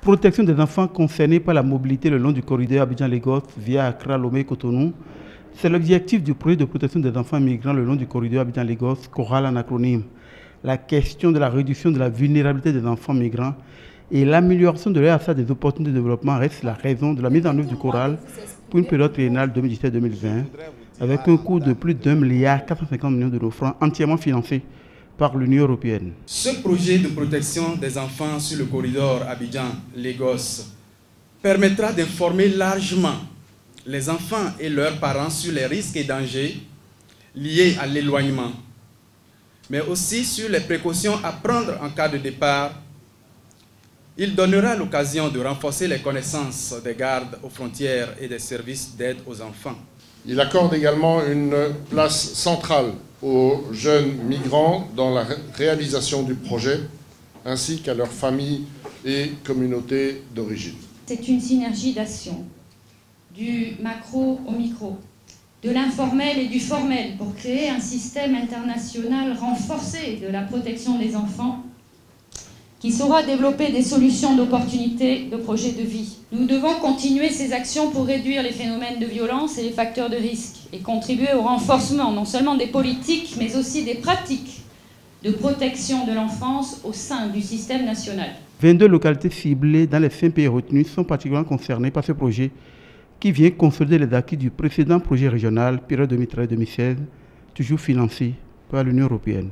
Protection des enfants concernés par la mobilité le long du corridor Abidjan-Lagos via Accra, Lomé Cotonou. C'est l'objectif du projet de protection des enfants migrants le long du corridor Abidjan-Lagos, Coral en acronyme. La question de la réduction de la vulnérabilité des enfants migrants et l'amélioration de leur des opportunités de développement reste la raison de la mise en œuvre du Coral pour une période triennale 2017-2020 avec un coût de plus d'un milliard 450 millions de francs entièrement financé par l'Union européenne. Ce projet de protection des enfants sur le corridor Abidjan-Lagos permettra d'informer largement les enfants et leurs parents sur les risques et dangers liés à l'éloignement, mais aussi sur les précautions à prendre en cas de départ. Il donnera l'occasion de renforcer les connaissances des gardes aux frontières et des services d'aide aux enfants. Il accorde également une place centrale aux jeunes migrants dans la réalisation du projet, ainsi qu'à leurs familles et communautés d'origine. C'est une synergie d'action, du macro au micro, de l'informel et du formel pour créer un système international renforcé de la protection des enfants qui saura développer des solutions d'opportunités de projets de vie. Nous devons continuer ces actions pour réduire les phénomènes de violence et les facteurs de risque et contribuer au renforcement non seulement des politiques mais aussi des pratiques de protection de l'enfance au sein du système national. 22 localités ciblées dans les 5 pays retenus sont particulièrement concernées par ce projet qui vient consolider les acquis du précédent projet régional, période 2013-2016, toujours financé par l'Union européenne.